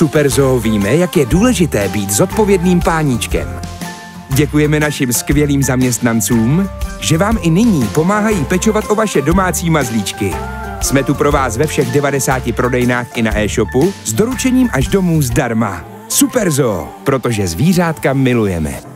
Superzoo víme, jak je důležité být zodpovědným páníčkem. Děkujeme našim skvělým zaměstnancům, že vám i nyní pomáhají pečovat o vaše domácí mazlíčky. Jsme tu pro vás ve všech 90 prodejnách i na e-shopu s doručením až domů zdarma. Superzoo, protože zvířátka milujeme.